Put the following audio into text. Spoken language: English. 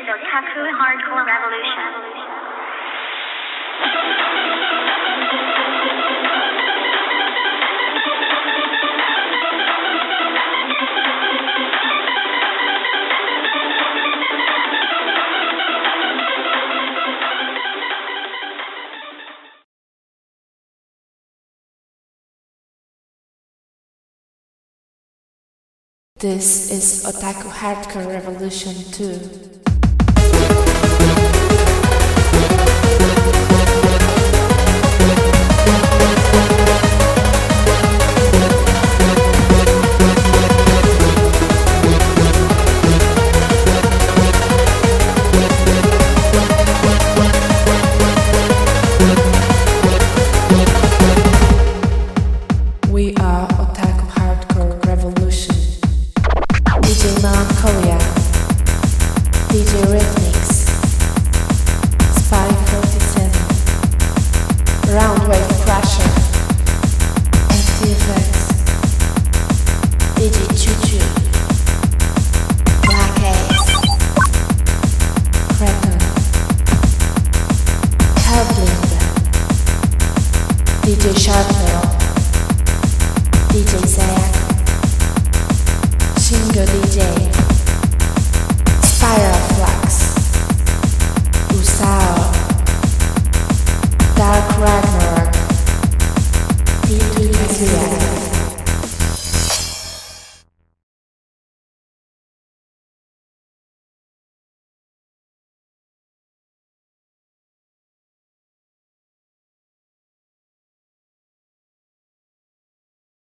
is Otaku Hardcore Revolution. This is Otaku Hardcore Revolution 2. DJ Rhythmix, Spy 47, Roundwave Crusher, DJ Choo Choo, Black DJ Sharpnel,